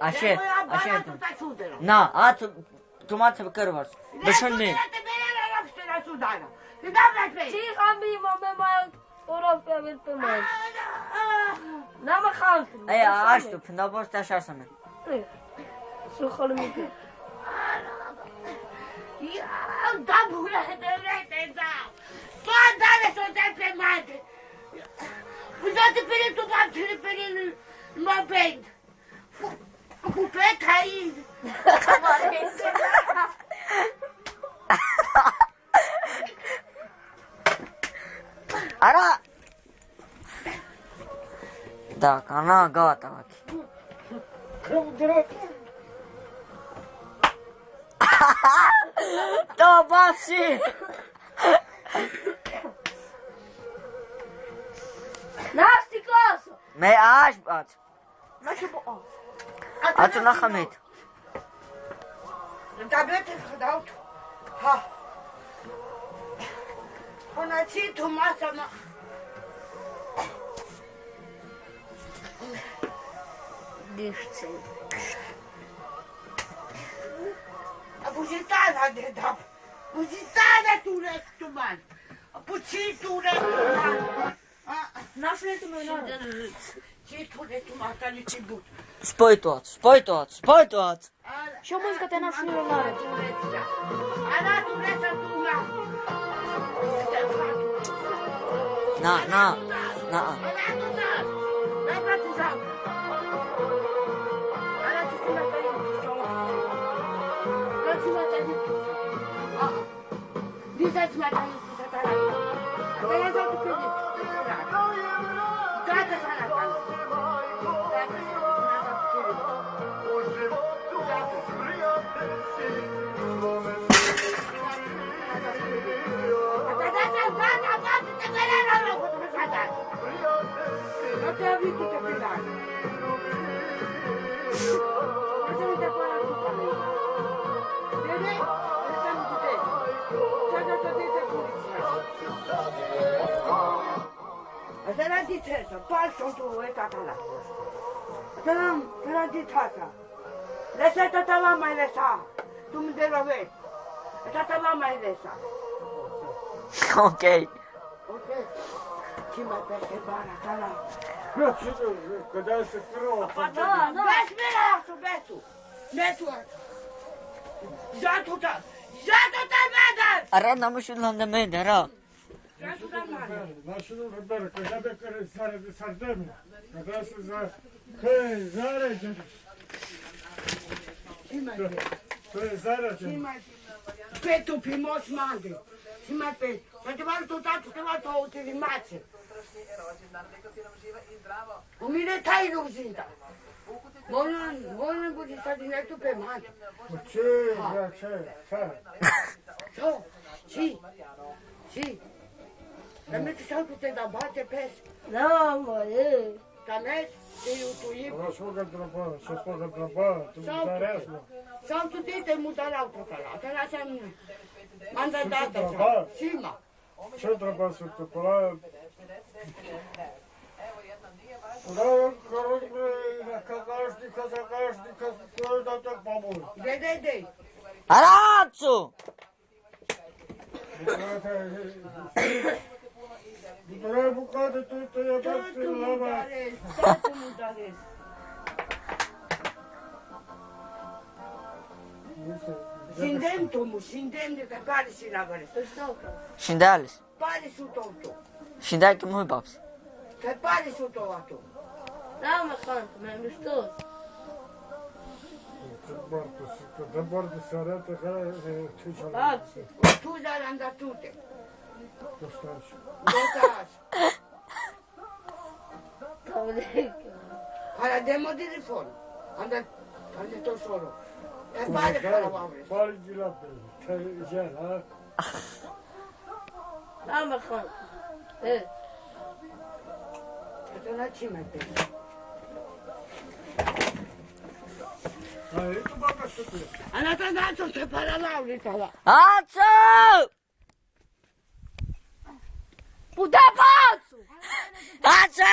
А ще, а ще. На, а то томат в керваш. Бешен ми. Тихо, мимо, ми маємо уроки від помочь. Нам халки. Ей, а що, на борста шасами. Сухоли ми. Я дабула, не дай, не дай. Падали, що це date pele tu battere pele ma bed. Cu pe trai. Ara. Da, cana gata, machi. Tô baixinho. نفتی کلاسو Me aș, ați. نشو با آف Ați un ahamet. Da bete gedaut. Ha. Până ți tu masa ma. دیشتی Abuzitada de da. Abuzitada tu restu man. Abuzi tu restu man. Нашлето ме на. Читването мака ни ти бут. Спой тоат, спой тоат, спой тоат. Що музиката е нашло на наред? Ана добре са тума. На, на, на. На, брати зам. Ана ти си на тази. Брати на тази. Дизайт на тази. Така я за тук. Gracias a 咱地菜是把小猪我也打打了，咱咱地菜是，那些打打了买的啥，都没得了喂，打打了买的啥。OK。OK，去买白菜吧，打打了。那其实搁那是吃肉。啊，那那。别吃了，说别吃，别吃。丫头子，丫头子，慢点。啊，让他们去弄点慢点啊。Нашето ребер, кога бе кај саради сардеми, кога се за кај е зараѓа. Имајте. Кај е зараѓа. Имајте. Пето пимос манди. Имате, сега вашето татко, сега вашето отиди маче. Ами не тай рузинта. Моля, моля го ти сади нето пе маче. Оче, да, че, че. Чо? Чи? Чи? Damit ich auch te der Bate pes. Da, mă, e. Canes, te iutuim. Vreau să facă trăpa, să facă trăpa, tu mutareas, mă. Te te mutareau pe ăla, că la să nu. M-am dat dată, și mă. Ce trăpa sunt pe ăla? Да, короче, казашник, казашник, казашник, да так помочь. Дай, дай, дай. Арацу! Μπράβο, κάτω του το επάξι λάβα. Κάτω μου τα. Συντέντο μου, συντέντε τα κάρι συνάβαρες. Συντάλες. Πάρε σου το αυτό. και μου είπαψε. Και πάρε σου το αυτό. Λάμα χάντα, με μισθός. Δεν πάρτε σαρέτα, χάρη, τούσα. Το στάσιο. Το στάσιο. Para demo telefon. Anda tanıtı soru. Para para var. Para cilap. Tezcan ha. Ama kal. Evet. Tadına çimen dedi. Hayır, bu bakma tutuyor. Anlatın daha çok paralı avlı sana. Açıl!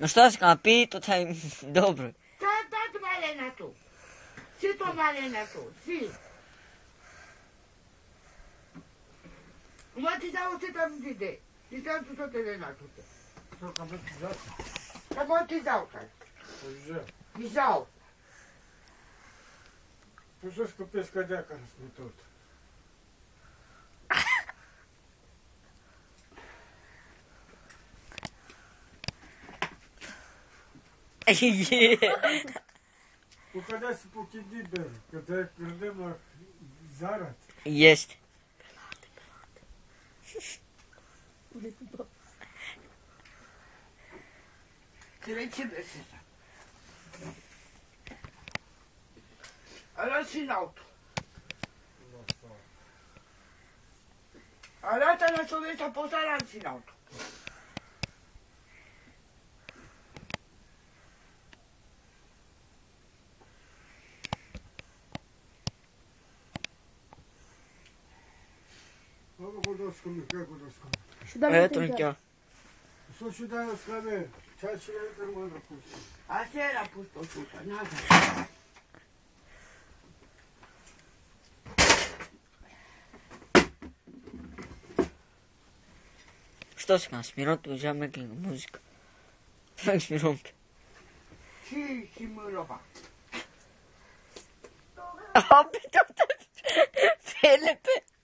Ну что ж, капи, то е добро. Та, та, маленато. Си то маленато, си. Това ти да отитам диде. И там тук е ленатото. Какво ти дал так? Взял. Пусъска песка дяка на сметота. У когось покидібер, коли прийдемо зараз. Єсть. Третє десята. Розсінавто. Ну, Арата на чоловіка поза розсінавто. Kudurskun, gök kudurskun. Şuradan Evet götür gel. Антя. Su şuradan ıskanı. Çarşıya yatırma da kursun. А сера пусть послушай, надо. Что с нас? Минут уже медленно музыка. 5 минут. Чи Химырова. Abi dur dur. Felipe.